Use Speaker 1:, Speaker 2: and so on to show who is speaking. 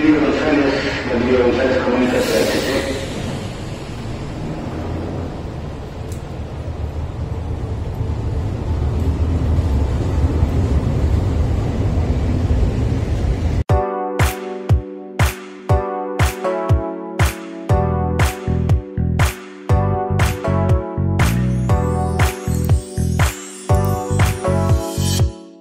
Speaker 1: Quiero conocerles, bendigo a ustedes como interprete.